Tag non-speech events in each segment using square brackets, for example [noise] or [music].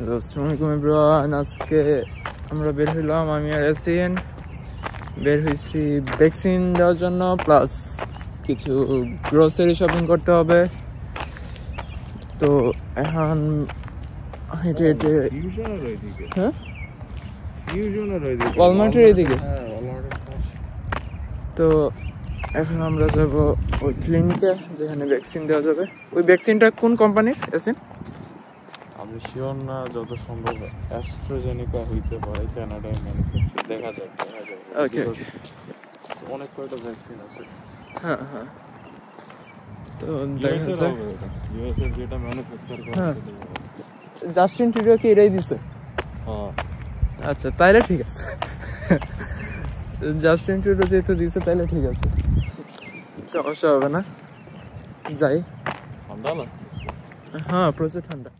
আসসালামাইকুম এভরিওয়ান আজকে আমরা বের হইলাম আমি আর এসিন বের হয়েছি ভ্যাকসিন দেওয়ার জন্য প্লাস কিছু গ্রোসারি শপিং করতে হবে। তো এখন হেঁটে হেঁটে হ্যাঁ? ওয়ালমার্টের এইদিকে? হ্যাঁ তো এখন আমরা যাব ওই ক্লিনিকে যেখানে ভ্যাকসিন দেওয়া যাবে। ওই ভ্যাকসিনটা কোন কোম্পানির এসিন আমি শিওর না যত সম্ভব অ্যাস্ট্রোজেনিকা হইতে পারে ম্যানুফ্যাকচার দেখা যাক দেখা যাক। অনেক কয়টা ভ্যাকসিন আছে। হ্যাঁ হ্যাঁ। তো দেখা যাক। হবে এটা। ইউএস এর যেটা ম্যানুফ্যাকচার করে হ্যাঁ। জাস্টিন দিছে? হ্যাঁ। আচ্ছা তাইলে ঠিক আছে। জাস্টিন ট্রুডো যেহেতু দিছে তাইলে ঠিক আছে। সমস্যা হবে না। যাই। ঠান্ডা হ্যাঁ প্রচুর ঠান্ডা।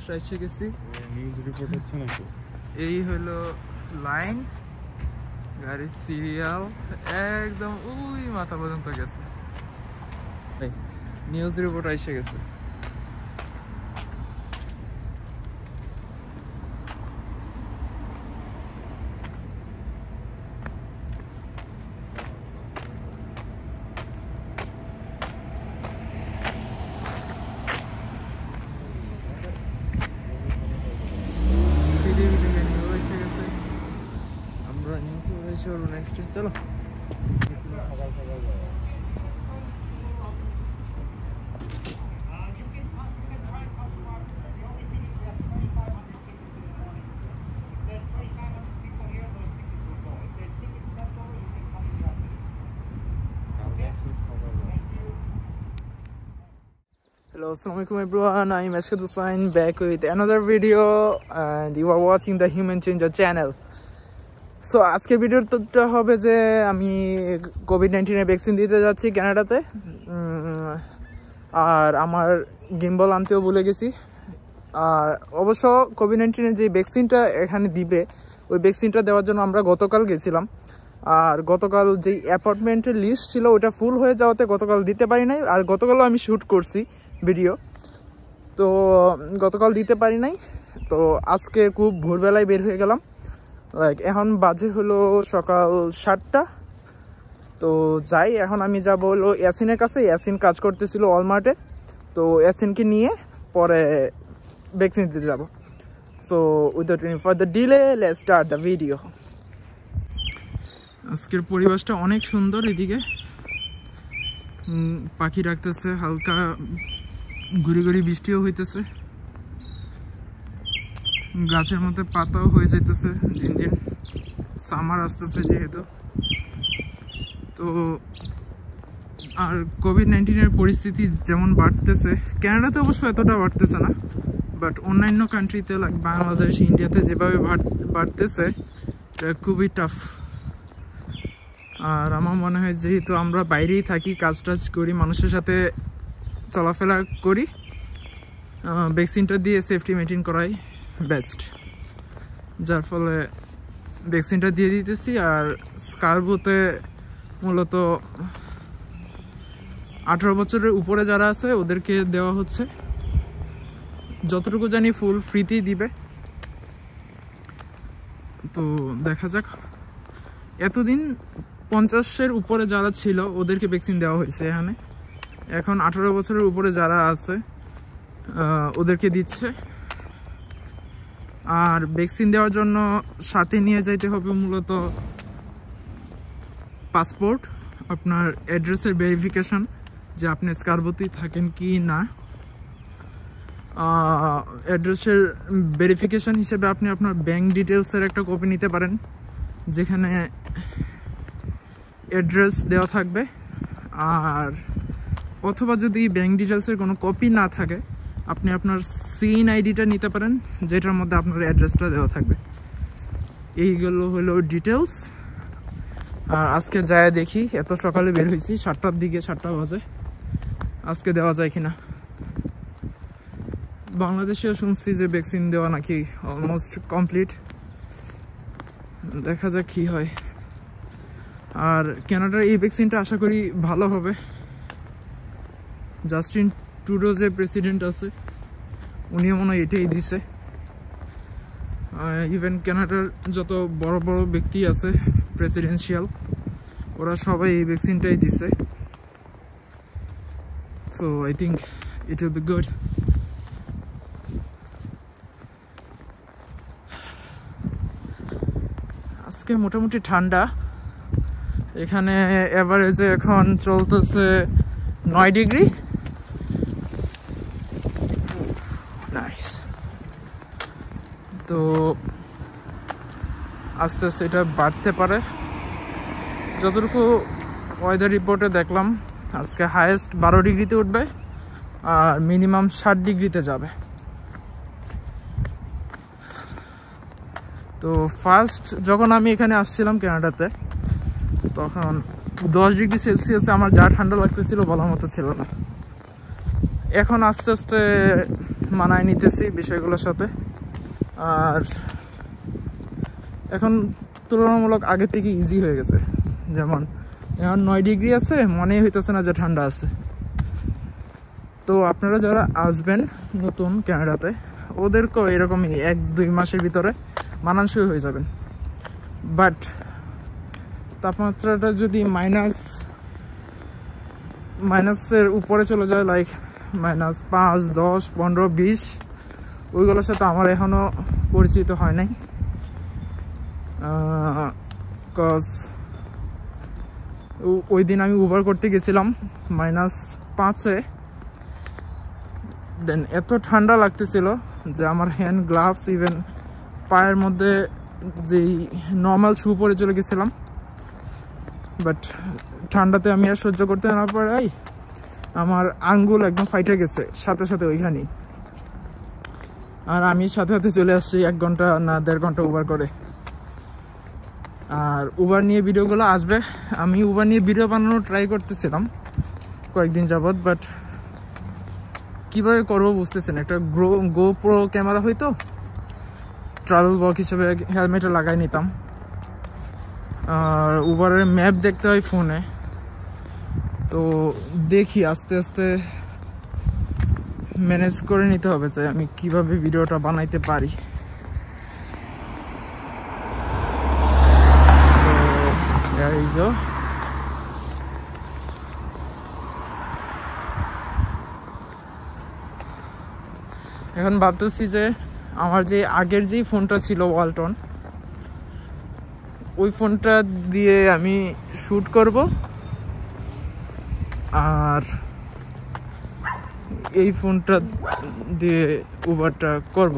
এখন এসে গেছি। নিউজ রিপোর্ট হচ্ছে নাকি? এই হলো লাইন গাড়ির সিরিয়াল একদম ওই মাথা পর্যন্ত গেছে। নিউজ রিপোর্ট এসে গেছে। হলো নেক্সট চলো Hello, Assalamualaikum everyone. I'm Ashad Hussain back with another video and you are watching the Human Changer channel. So আজকের ভিডিওটা হবে যে আমি কোভিড নাইন্টিনের ভ্যাকসিন দিতে যাচ্ছি ক্যানাডাতে আর আমার গিম্বল আনতেও ভুলে গেছি। আর অবশ্য কোভিড নাইন্টিনের যে ভ্যাকসিনটা এখানে দিবে, ওই ভ্যাকসিনটা দেওয়ার জন্য আমরা গতকাল গেছিলাম। আর গতকাল যেই অ্যাপয়েন্টমেন্টের লিস্ট ছিল, ওটা ফুল হয়ে যাওয়াতে গতকাল দিতে পারি নাই। আর গতকালও আমি শ্যুট করছি ভিডিও তো, গতকাল দিতে পারি নাই। তো, আজকে খুব ভোরবেলায় বের হয়ে গেলাম। লাইক এখন বাজে হলো সকাল সাতটা। তো যাই, এখন আমি যাব হলো ইয়াসিনের কাছে। ইয়াসিন কাজ করতেছিল অলমার্টে তো ইয়াসিনকে নিয়ে পরে ভ্যাকসিন দিতে যাব। So without any further delay let start the video আজকের পরিবেশটা অনেক সুন্দর এদিকে। পাখি রাখতেছে হালকা ঘুরি ঘুরি বৃষ্টিও হইতেছে। গাছের মধ্যে পাতাও হয়ে যাইতেছে দিন দিন সামার আসতেছে যেহেতু। তো আর কোভিড নাইন্টিনের পরিস্থিতি যেমন বাড়তেছে ক্যানাডাতে অবশ্য এতটা বাড়তেছে না বাট অন্যান্য কান্ট্রিতে লাইক বাংলাদেশ ইন্ডিয়াতে যেভাবে বাড়- বাড়তেছে খুবই টাফ আর আমার মনে হয় যেহেতু আমরা বাইরেই থাকি কাজ টাজ করি, মানুষের সাথে চলাফেরা করি ভ্যাকসিনটা দিয়ে সেফটি মেনটেন করাই বেস্ট যার ফলে ভ্যাকসিনটা দিয়ে দিতেছি আর স্কারবোতে মূলত আঠারো বছরের উপরে যারা আছে, ওদেরকে দেওয়া হচ্ছে। যতটুকু জানি ফুল ফ্রিতেই দিবে। তো দেখা যাক। এতদিন পঞ্চাশের উপরে যারা ছিল, ওদেরকে ভ্যাকসিন দেওয়া হয়েছে এখানে। এখন আঠারো বছরের উপরে যারা আছে ওদেরকে দিচ্ছে। আর ভ্যাকসিন দেওয়ার জন্য সাথে নিয়ে যাইতে হবে মূলত পাসপোর্ট আপনার অ্যাড্রেসের ভেরিফিকেশন যে আপনি স্কারবতেই থাকেন কি না। অ্যাড্রেসের ভেরিফিকেশন হিসেবে আপনি আপনার ব্যাংক ডিটেলসের একটা কপি নিতে পারেন, যেখানে অ্যাড্রেস দেওয়া থাকবে। আর অথবা যদি ব্যাংক ডিটেলসের কোনো কপি না থাকে আপনি আপনার সিন আইডিটা নিতে পারেন, যেটার মধ্যে আপনার অ্যাড্রেসটা দেওয়া থাকবে। এইগুলো হলো ডিটেলস আর আজকে যায় দেখি, এত সকালে বের হয়েছি, সাতটার দিকে সাতটা বাজে। আজকে দেওয়া যায় কিনা? বাংলাদেশেও শুনছি যে ভ্যাকসিন দেওয়া নাকি অলমোস্ট কমপ্লিট দেখা যাক কি হয়। আর কানাডার এই ভ্যাকসিনটা আশা করি ভালো হবে। জাস্টিন টুডো যে প্রেসিডেন্ট আছে, উনিও মনে হয় এটাই দিছে। ইভেন কানাডার যত বড় বড় ব্যক্তি আছে প্রেসিডেন্সিয়াল ওরা সবাই এই ভ্যাকসিনটাই দিছে। So I think it will be good আজকে মোটামুটি ঠান্ডা। এখানে এভারেজে এখন চলতেছে নয় ডিগ্রি। নাইস তো আস্তে আস্তে এটা বাড়তে পারে। যতটুকু ওয়েদার রিপোর্টে দেখলাম, আজকে হায়েস্ট বারো ডিগ্রিতে উঠবে আর মিনিমাম ষাট ডিগ্রিতে যাবে। তো ফার্স্ট যখন আমি এখানে আসছিলাম কানাডাতে তখন দশ ডিগ্রি সেলসিয়াসে আমার যা ঠান্ডা লাগতেছিল বলার মতো ছিল না। এখন আস্তে আস্তে মানায় নিতেছি বিষয়গুলোর সাথে। আর এখন তুলনামূলক আগে থেকে ইজি হয়ে গেছে। যেমন, এখন নয় ডিগ্রি আছে, মনেই হইতেছে না যে ঠান্ডা আছে। তো আপনারা যারা আসবেন নতুন ক্যানাডাতে ওদেরকেও এরকমই এক, দুই মাসের ভিতরে মানানসই হয়ে যাবেন। বাট তাপমাত্রাটা যদি মাইনাস মাইনাসের উপরে চলে যায় লাইক মাইনাস পাঁচ, দশ, পনেরো, বিশ। ওইগুলোর সাথে আমার এখনও পরিচিত হয় নাই। কজ ওই দিন আমি উবার করতে গেছিলাম মাইনাস পাঁচে। দেন এত ঠান্ডা লাগতেছিল যে আমার হ্যান্ড গ্লাভস ইভেন পায়ের মধ্যে যেই নর্মাল শু পরে চলে গেছিলাম। বাট ঠান্ডাতে আমি আর সহ্য করতে না পারাই আমার আঙ্গুল একদম ফাইটে গেছে, সাথে সাথে ওইখানেই। আর আমি সাথে সাথে চলে আসছি এক ঘণ্টা না দেড় ঘণ্টা উবার করে। আর উবার নিয়ে ভিডিওগুলো আসবে। আমি উবার নিয়ে ভিডিও বানানোর ট্রাই করতেছিলাম কয়েকদিন যাবৎ বাট কীভাবে করব বুঝতেছেন? একটা গ্রো গো প্রো ক্যামেরা হইতো ট্রাভেল বক হিসেবে হেলমেটে লাগাই নিতাম। আর উবারের ম্যাপ দেখতে হয় ফোনে তো দেখি, আস্তে আস্তে ম্যানেজ করে নিতে হবে যে আমি কীভাবে ভিডিওটা বানাইতে পারি। এখন ভাবতেছি যে আমার যে আগের যেই ফোনটা ছিল ওয়ালটন, ওই ফোনটা দিয়ে আমি শ্যুট করব। আর এই ফোনটা দিয়ে উবারটা করব।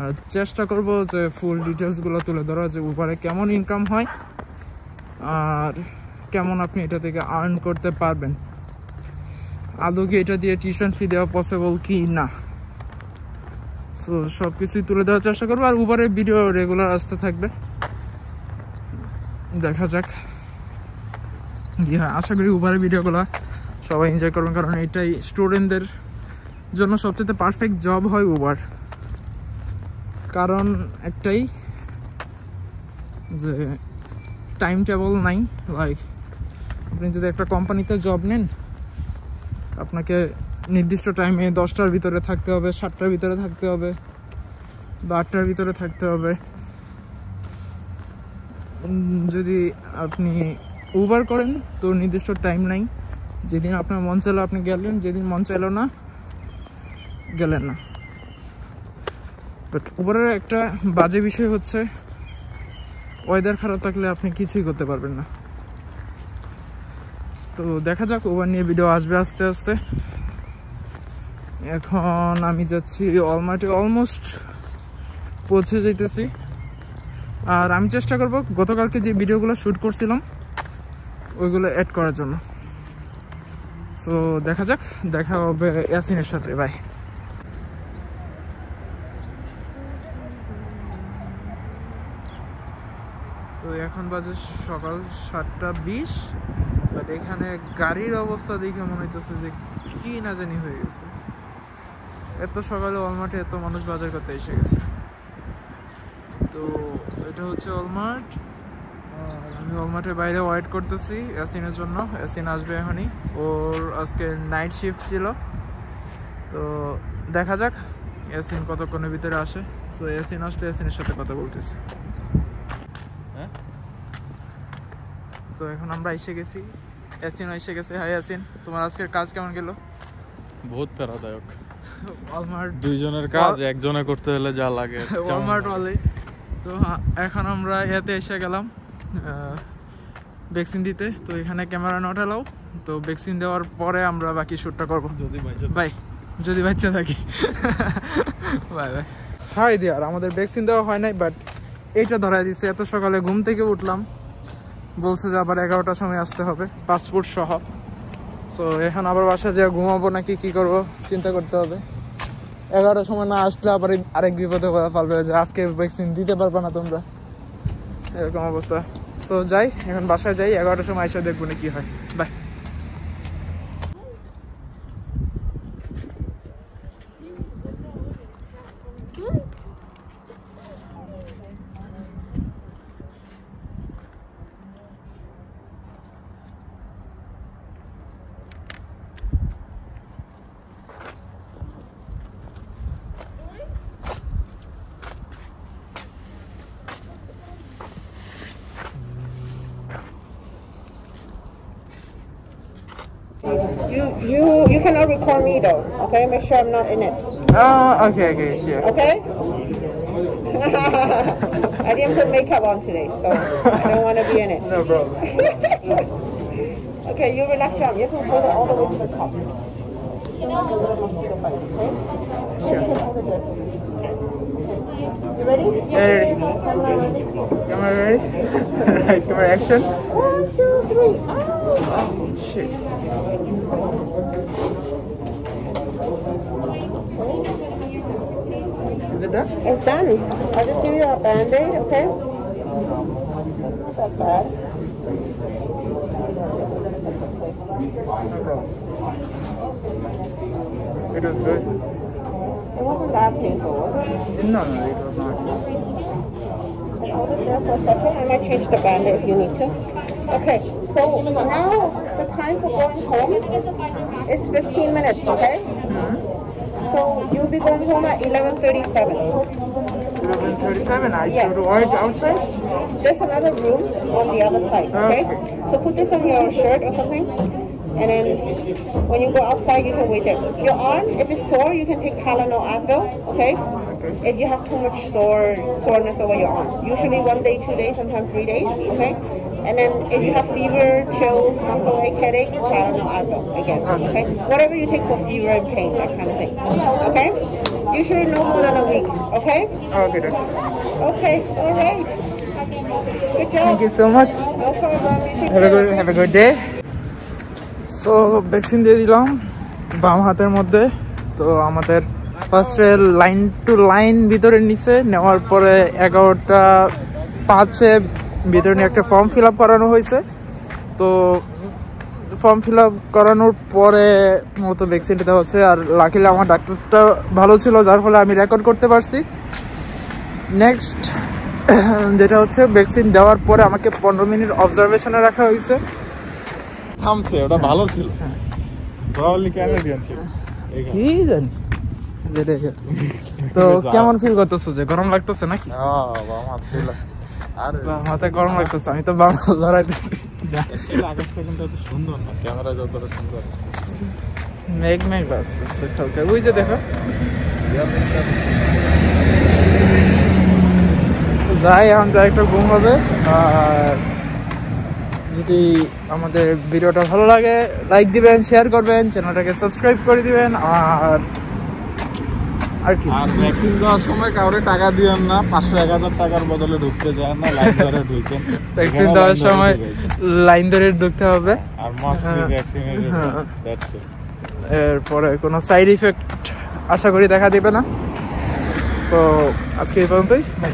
আর চেষ্টা করব যে ফুল ডিটেলসগুলো তুলে ধরা যে উবারে কেমন ইনকাম হয় আর কেমন আপনি এটা থেকে আর্ন করতে পারবেন। আদৌ কি এটা দিয়ে টিউশন ফি দেওয়া পসিবল কি না? সো সব কিছুই তুলে দেওয়ার চেষ্টা করব আর উবারের ভিডিও রেগুলার আসতে থাকবে। দেখা যাক। কি হয়, আশা করি উবারের ভিডিওগুলো সবাই এনজয় করবেন, কারণ এটাই স্টুডেন্টদের জন্য সবচেয়ে পারফেক্ট জব হয় উবার। কারণ একটাই যে টাইম টেবল নাই লাইক আপনি যদি একটা কোম্পানিতে জব নেন, আপনাকে নির্দিষ্ট টাইমে দশটার ভিতরে থাকতে হবে, সাতটার ভিতরে থাকতে হবে বা আটটার ভিতরে থাকতে হবে। যদি আপনি উবার করেন, তো নির্দিষ্ট টাইম নাই। যেদিন আপনার মন চাইলো আপনি গেলেন, যেদিন মন চাইলো না, গেলেন না। বাট উবারের একটা বাজে বিষয় হচ্ছে ওয়েদার খারাপ থাকলে আপনি কিছুই করতে পারবেন না। তো দেখা যাক ওভার নিয়ে ভিডিও আসবে আস্তে আস্তে। এখন আমি যাচ্ছি অলমার্টে অলমোস্ট পৌঁছে যাইতেছি। আর আমি চেষ্টা করব, গতকালকে যে ভিডিওগুলো শ্যুট করছিলাম ওইগুলো অ্যাড করার জন্য। সো দেখা যাক, দেখা হবে ইয়াসিনের সাথে বাই তো এখন বাজে সকাল সাতটা বিশ বাট এখানে গাড়ির অবস্থা দেখে মনে হইতেছে যে কি না জানি হয়ে গেছে। এত সকালে অলমার্টে এত মানুষ বাজার করতে এসে গেছে। তো এটা হচ্ছে অলমার্ট আমি অলমার্টের বাইরে ওয়েট করতেছি ইয়াসিনের জন্য। ইয়াসিন আসবে এখনই। ওর আজকে নাইট শিফট ছিল। তো দেখা যাক ইয়াসিন কতক্ষণের ভিতরে আসে। তো ইয়াসিন আসলে ইয়াসিনের সাথে কথা বলতেছি। হ্যাঁ? তো এখন আমরা এসে গেছি। ইয়াসিন এসে গেছে। হাই ইয়াসিন তোমার আজকের কাজ কেমন গেল? বহুত প্যারাদায়ক। অলমার্ট দুইজনের কাজ একজনে করতে হলে যা লাগে [laughs] ওয়ালমার্ট ওয়ালে। তো হ্যাঁ, এখন আমরা এতে এসে গেলাম। ভ্যাকসিন দিতে। তো এখানে ক্যামেরা নট এলাও তো ভ্যাকসিন দেওয়ার পরে আমরা বাকি শ্যুটটা করব। বাই যদি বাচ্চা থাকি। বাই বাই হাই দিয়ার আমাদের ভ্যাকসিন দেওয়া হয় নাই বাট এইটা ধরাই দিচ্ছে এত সকালে ঘুম থেকে উঠলাম। বলছে যে আবার এগারোটার সময় আসতে হবে। পাসপোর্ট সহ। সো এখন আবার বাসা যে ঘুমাবো নাকি কি করব? চিন্তা করতে হবে। এগারোটার সময় না আসলে আবার আরেক বিপদে করা পারবে যে আজকে ভ্যাকসিন দিতে পারবে না তোমরা। এরকম অবস্থা। সো যাই এখন বাসায় যাই এগারোটার সময় এসে দেখব না কি হয়। Bye You you you cannot record me though. Okay, make sure I'm not in it. Oh, okay, okay, sure. Okay. [laughs] I didn't put makeup on today, so I don't want to be in it. [laughs] No problem. [laughs] okay, you relax your arm. You can hold it all the way to the top. You ready? Ready. Camera ready? Camera ready? camera action. One, two, three. Oh. Oh, shit. Is it? It's done. I'll just give you a band-aid, okay? Not that bad. It was good. It wasn't that painful, was it? No, no, it was not. Just hold it there for a second. I might change the band-aid if you need to. Okay, so now the time for going home is 15 minutes, okay? So you'll be going home at 11.37. 11:37. I Yeah. should wait outside. There's another room on the other side, okay? So put this on your shirt or something. And then when you go outside, you can wait there. Your arm, if it's sore, you can take Tylenol Advil, okay? If you have too much sore soreness over your arm, usually one day, two days, sometimes three days, okay? And then if you have fever, chills, muscle ache, headache, Tylenol Advil again, okay? Whatever you take for fever and pain, that kind of thing, okay? Usually no more than a week, okay? Okay, then. Okay, all right. Good job. Thank you so much. No problem. Have a good have a good day. So vaccine দিয়ে দিলাম বাম হাতের মধ্যে তো আমাদের ফার্স্টে line to line ভিতরে নিচে নেওয়ার পরে এগারোটা পাঁচে ভিতরে নিয়ে একটা ফর্ম ফিল করানো হয়েছে। তো ফর্ম ফিল করানোর পরে মতো ভ্যাকসিনটা দেওয়া হচ্ছে। আর লাকিলে আমার ডাক্তারটা ভালো ছিল যার ফলে আমি রেকর্ড করতে পারছি। নেক্সট যেটা হচ্ছে ভ্যাকসিন দেওয়ার পরে আমাকে পনেরো মিনিট অবজারভেশনে রাখা হয়েছে। থামছে ওটা ভালো ছিল। কি জানি? তো [laughs] কেমন ফিল করতেছো? যে গরম লাগতেছে নাকি? হ্যাঁ, বাবা, মাথায় গরম লাগতেছে আমি তো বাংলা ধরাইতেছি actually আকাশটা কিন্তু এত সুন্দর না ক্যামেরা যতটা সুন্দর। মেঘ মেঘ আসতেছে ঠকে ওই যে দেখো। যাই এখন যাই একটা ঘুম হবে। আর যদি আমাদের ভিডিওটা ভালো লাগে লাইক দিবেন শেয়ার করবেন চ্যানেলটাকে সাবস্ক্রাইব করে দিবেন। আর আর কি? আর ভ্যাকসিন দেওয়ার সময় কাউরে টাকা দিয়েন না পাঁচশো এক হাজার টাকার বদলে ঢুকতে যায় না লাইন ধরে ঢুকেন। ভ্যাকসিন দেওয়ার সময়। লাইন ধরে ঢুকতে হবে। আর মাস্ক। ভ্যাকসিনেটেড হ্যাঁ। দ্যাটস এরপরে কোনো সাইড ইফেক্ট আশা করি দেখা দিবে না। সো আজকে এই পর্যন্তই। বাই